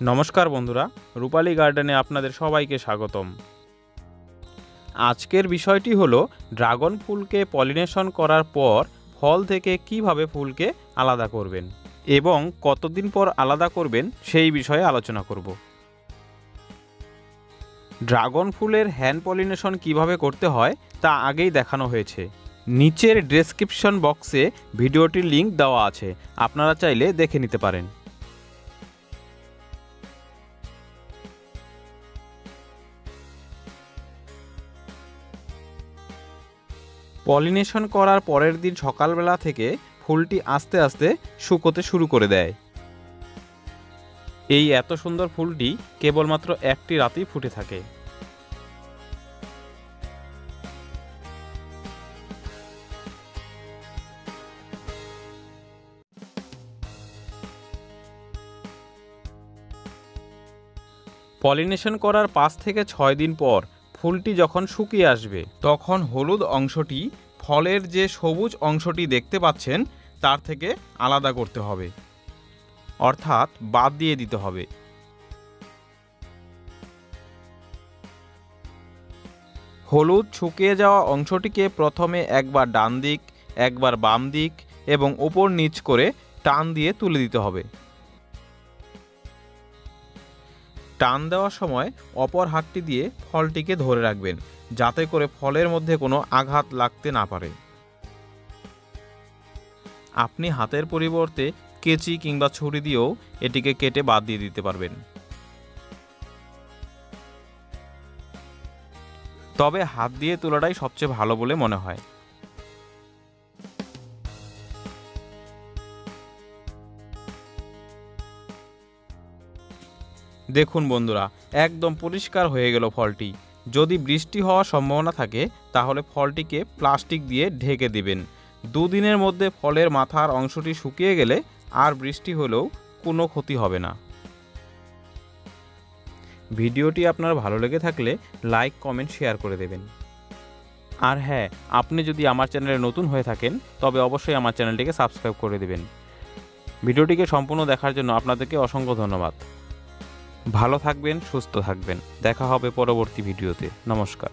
নমস্কার বন্ধুরা, রূপালী গার্ডেনে আপনাদের সবাইকে স্বাগতম। আজকের বিষয়টি হলো, ড্রাগন ফুলকে পলিনেশন করার পর ফল থেকে কীভাবে ফুলকে আলাদা করবেন এবং কতদিন পর আলাদা করবেন সেই বিষয়ে আলোচনা করব। ড্রাগন ফুলের হ্যান্ড পলিনেশন কীভাবে করতে হয় তা আগেই দেখানো হয়েছে। নিচের ডেসক্রিপশন বক্সে ভিডিওটির লিংক দেওয়া আছে, আপনারা চাইলে দেখে নিতে পারেন। পলিনেশন করার পরের দিন সকালবেলা থেকে ফুলটি আস্তে আস্তে শুকোতে শুরু করে দেয়। এই এত সুন্দর ফুলটি কেবলমাত্র একটি রাতেই ফুটে থাকে। পলিনেশন করার পাঁচ থেকে ছয় দিন পর ফুলটি যখন শুকিয়ে আসবে, তখন হলুদ অংশটি ফলের যে সবুজ অংশটি দেখতে পাচ্ছেন, তার থেকে আলাদা করতে হবে। অর্থাৎ বাদ দিয়ে দিতে হবে। হলুদ শুকিয়ে যাওয়া অংশটিকে প্রথমে একবার ডান দিক, একবার বাম দিক এবং ওপর নিচ করে টান দিয়ে তুলে দিতে হবে। টান দেওয়ার সময় অপর হাতটি দিয়ে ফলটিকে ধরে রাখবেন, যাতে করে ফলের মধ্যে কোনো আঘাত লাগতে না পারে। আপনি হাতের পরিবর্তে কেচি কিংবা ছুরি দিয়েও এটিকে কেটে বাদ দিয়ে দিতে পারবেন। তবে হাত দিয়ে তোলাটাই সবচেয়ে ভালো বলে মনে হয়। দেখুন বন্ধুরা, একদম পরিষ্কার হয়ে গেল ফলটি। যদি বৃষ্টি হওয়ার সম্ভাবনা থাকে, তাহলে ফলটিকে প্লাস্টিক দিয়ে ঢেকে দিবেন। দুদিনের মধ্যে ফলের মাথার অংশটি শুকিয়ে গেলে আর বৃষ্টি হলেও কোনো ক্ষতি হবে না। ভিডিওটি আপনার ভালো লেগে থাকলে লাইক, কমেন্ট, শেয়ার করে দেবেন। আর হ্যাঁ আপনি যদি আমার চ্যানেলে নতুন হয়ে থাকেন, তবে অবশ্যই আমার চ্যানেলটিকে সাবস্ক্রাইব করে দেবেন। ভিডিওটিকে সম্পূর্ণ দেখার জন্য আপনাদেরকে অসংখ্য ধন্যবাদ। ভালো থাকবেন সুস্থ থাকবেন। দেখা হবে পরবর্তী ভিডিওতে। নমস্কার।